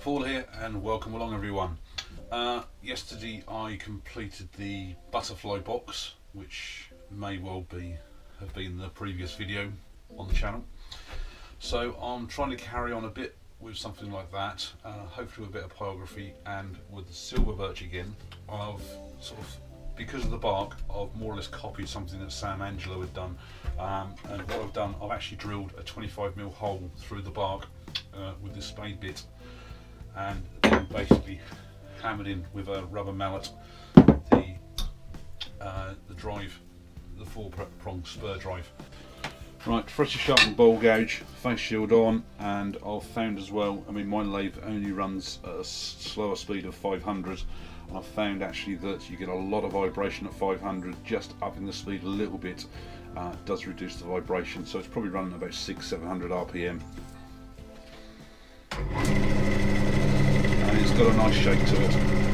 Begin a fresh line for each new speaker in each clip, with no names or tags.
Paul here and welcome along everyone. Uh, yesterday I completed the butterfly box which may well be have been the previous video on the channel. So I'm trying to carry on a bit with something like that, uh, hopefully with a bit of pyrography and with the silver birch again. I've sort of, because of the bark, I've more or less copied something that Sam Angelo had done. Um, and what I've done, I've actually drilled a 25mm hole through the bark uh, with this spade bit and then basically hammered in with a rubber mallet the uh, the drive, the four prong spur drive. Right, freshly sharpened bowl gouge, face shield on, and I've found as well, I mean my lathe only runs at a slower speed of 500, and I've found actually that you get a lot of vibration at 500, just upping the speed a little bit uh, does reduce the vibration, so it's probably running about 600-700 RPM. It's got a nice shake to it.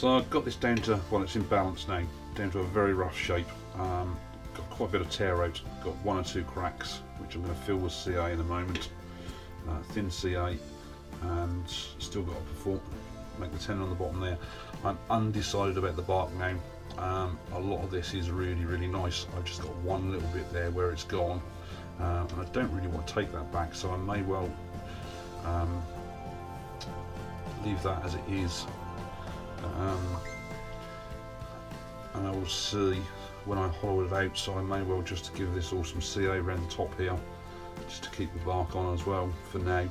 So I've got this down to, well it's in balance now, down to a very rough shape. Um, got quite a bit of tear out, got one or two cracks which I'm going to fill with CA in a moment. Uh, thin CA and still got to perform, make the tenon on the bottom there. I'm undecided about the bark now. Um, a lot of this is really really nice. I've just got one little bit there where it's gone uh, and I don't really want to take that back so I may well um, leave that as it is um, and I will see when I hollow it out so I may well just give this all some CA around the top here just to keep the bark on as well for now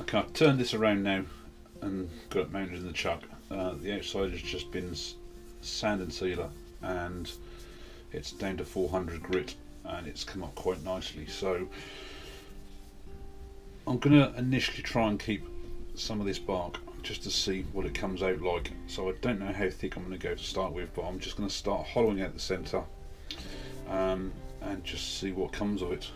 Okay, I've turned this around now and got it mounted in the chuck. Uh, the outside has just been sand and sealer and it's down to 400 grit and it's come up quite nicely. So I'm going to initially try and keep some of this bark just to see what it comes out like. So I don't know how thick I'm going to go to start with, but I'm just going to start hollowing out the centre um, and just see what comes of it.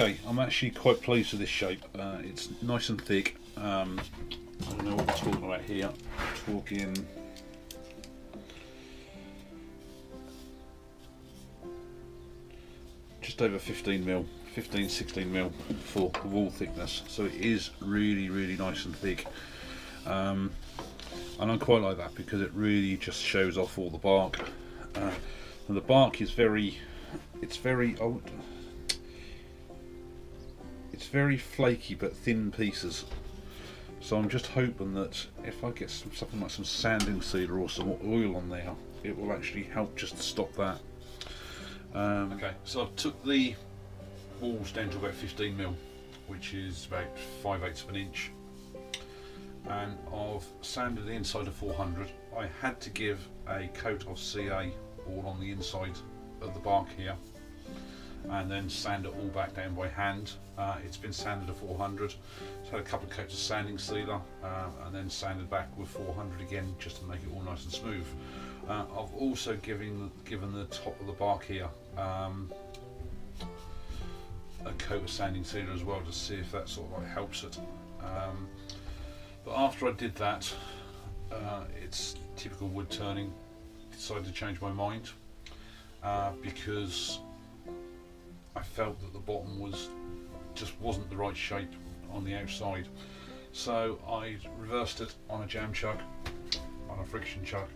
Okay, I'm actually quite pleased with this shape. Uh, it's nice and thick. Um, I don't know what we're talking about here. Talking just over 15 mil, 15, 16 mil for the wall thickness. So it is really, really nice and thick. Um, and I quite like that because it really just shows off all the bark. Uh, and the bark is very, it's very old. Very flaky but thin pieces. So I'm just hoping that if I get some, something like some sanding sealer or some oil on there, it will actually help just to stop that. Um, okay, so I took the walls down to about 15 mil, which is about 5 eighths of an inch, and I've sanded the inside of 400. I had to give a coat of CA all on the inside of the bark here, and then sand it all back down by hand. Uh, it's been sanded to 400, It's had a couple of coats of sanding sealer, uh, and then sanded back with 400 again just to make it all nice and smooth. Uh, I've also given given the top of the bark here um, a coat of sanding sealer as well to see if that sort of like helps it. Um, but after I did that, uh, it's typical wood turning. Decided to change my mind uh, because I felt that the bottom was just wasn't the right shape on the outside. So I reversed it on a jam chuck, on a friction chuck,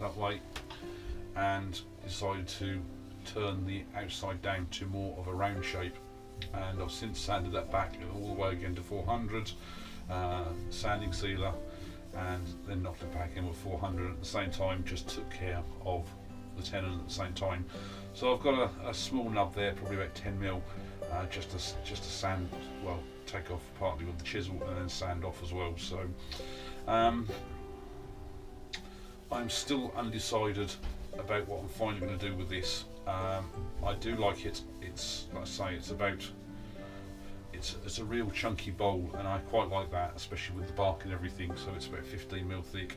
that way, and decided to turn the outside down to more of a round shape and I've since sanded that back all the way again to 400 uh, sanding sealer and then knocked it back in with 400 at the same time just took care of the tenon at the same time so I've got a, a small nub there probably about 10 mil uh, just to just to sand well take off partly with the chisel and then sand off as well so um, I'm still undecided about what I'm finally going to do with this um, I do like it. It's like I say, it's about it's it's a real chunky bowl, and I quite like that, especially with the bark and everything. So it's about 15 mil thick.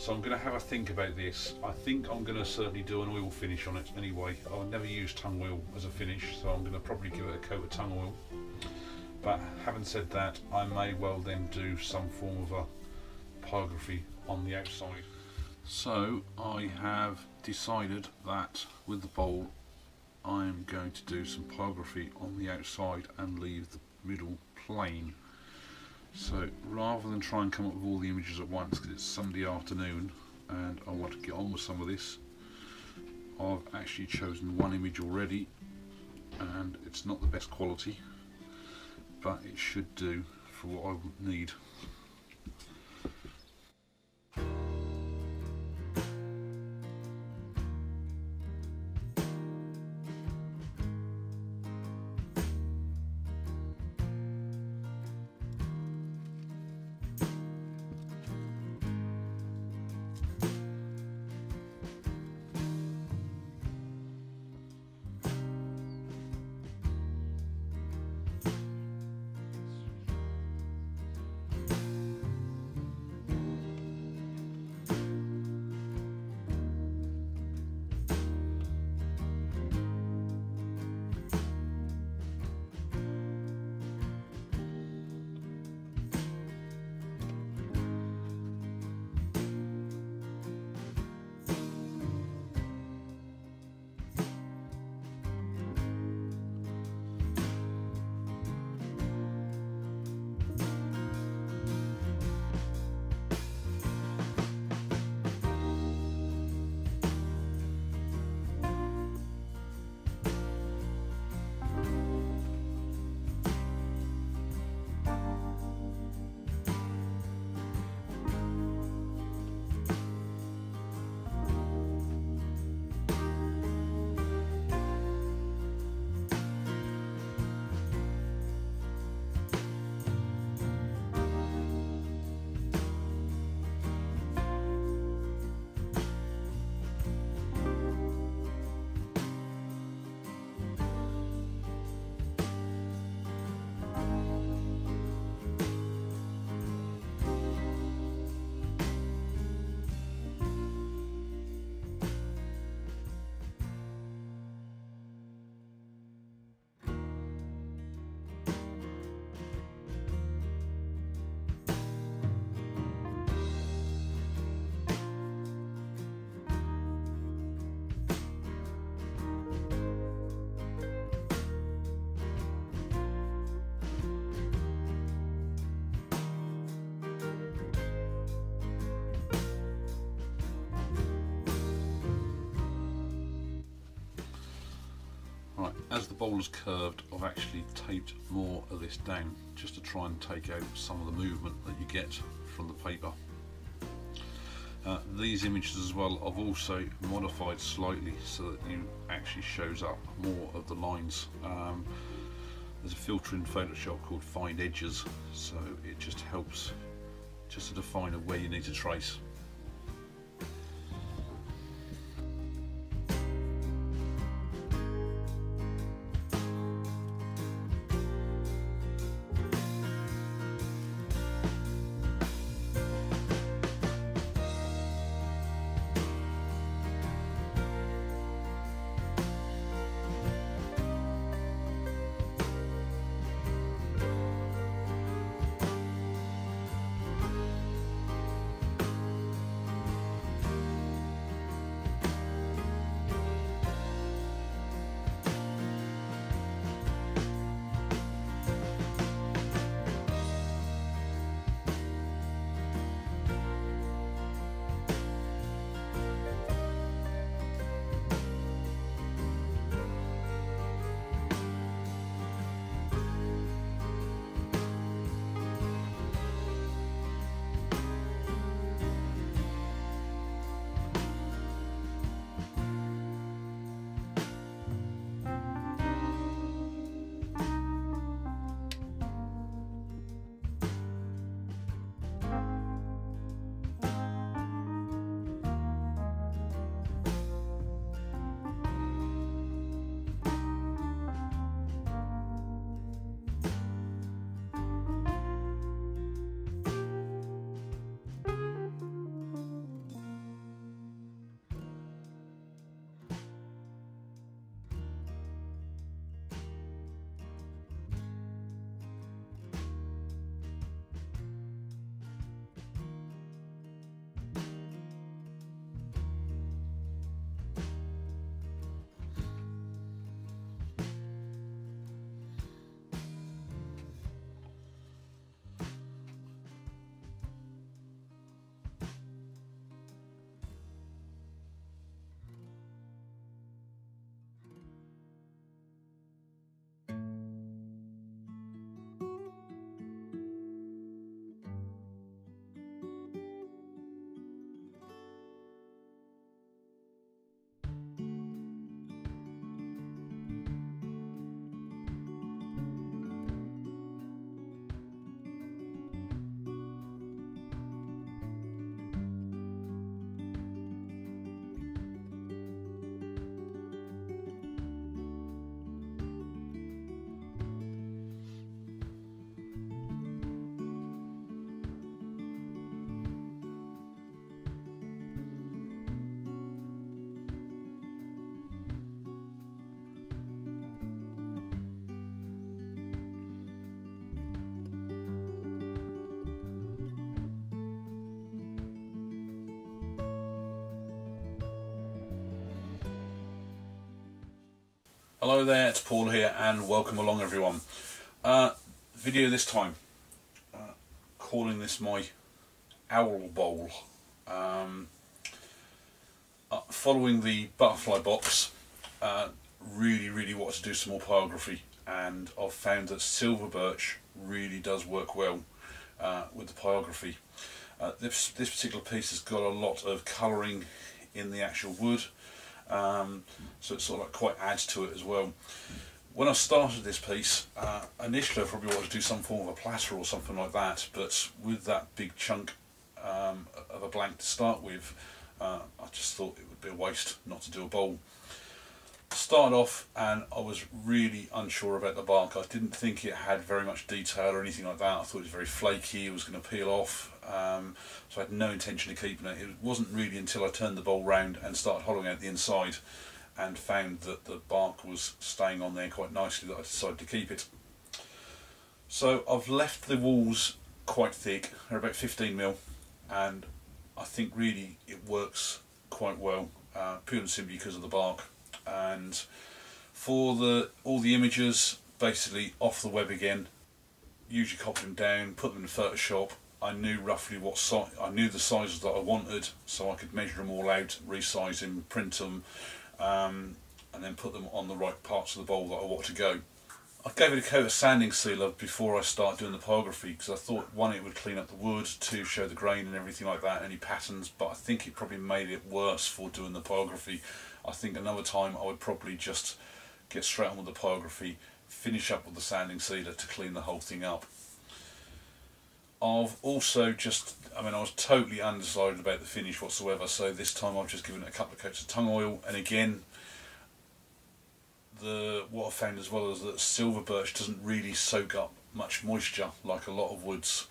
So I'm going to have a think about this. I think I'm going to certainly do an oil finish on it anyway. I've never use tung oil as a finish, so I'm going to probably give it a coat of tung oil. But having said that, I may well then do some form of a pyrography on the outside. So I have decided that with the bowl I'm going to do some pyrography on the outside and leave the middle plain. So rather than try and come up with all the images at once because it's Sunday afternoon and I want to get on with some of this, I've actually chosen one image already and it's not the best quality but it should do for what I need. Bowl is curved, I've actually taped more of this down just to try and take out some of the movement that you get from the paper. Uh, these images as well I've also modified slightly so that it actually shows up more of the lines. Um, there's a filter in Photoshop called Find Edges so it just helps just to define where you need to trace. Hello there, it's Paul here and welcome along everyone. Uh, video this time, uh, calling this my owl bowl. Um, uh, following the butterfly box, uh, really really wanted to do some more pyrography and I've found that silver birch really does work well uh, with the pyrography. Uh, this, this particular piece has got a lot of colouring in the actual wood um, so it sort of like quite adds to it as well. When I started this piece, uh, initially I probably wanted to do some form of a platter or something like that, but with that big chunk um, of a blank to start with, uh, I just thought it would be a waste not to do a bowl. Started off and I was really unsure about the bark. I didn't think it had very much detail or anything like that. I thought it was very flaky, it was going to peel off. Um, so I had no intention of keeping it. It wasn't really until I turned the bowl round and started hollowing out the inside and found that the bark was staying on there quite nicely that I decided to keep it. So I've left the walls quite thick, they're about 15 mil and I think really it works quite well uh, purely simply because of the bark and for the all the images basically off the web again usually copy them down, put them in Photoshop I knew roughly what size, I knew the sizes that I wanted, so I could measure them all out, resize them, print them, um, and then put them on the right parts of the bowl that I want to go. I gave it a coat of sanding sealer before I start doing the pyrography because I thought one it would clean up the wood, two show the grain and everything like that, any patterns, but I think it probably made it worse for doing the pyrography. I think another time I would probably just get straight on with the pyrography, finish up with the sanding sealer to clean the whole thing up. I've also just, I mean I was totally undecided about the finish whatsoever so this time I've just given it a couple of coats of tung oil and again the what I found as well is that silver birch doesn't really soak up much moisture like a lot of woods.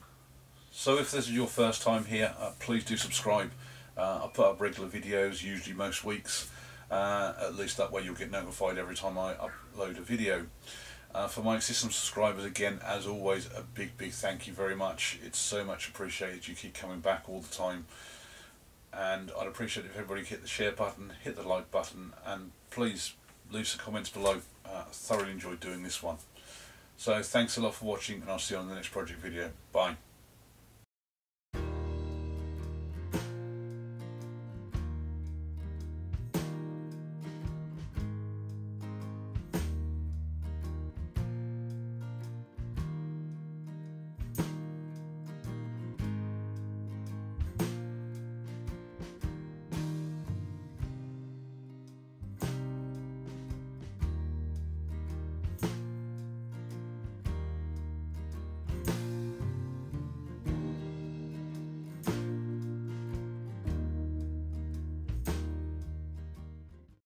So if this is your first time here, uh, please do subscribe. Uh, I put up regular videos, usually most weeks. Uh, at least that way you'll get notified every time I upload a video. Uh, for my existing subscribers, again, as always, a big, big thank you very much. It's so much appreciated. You keep coming back all the time. And I'd appreciate if everybody hit the share button, hit the like button, and please leave some comments below. Uh, thoroughly enjoyed doing this one. So thanks a lot for watching and I'll see you on the next project video. Bye.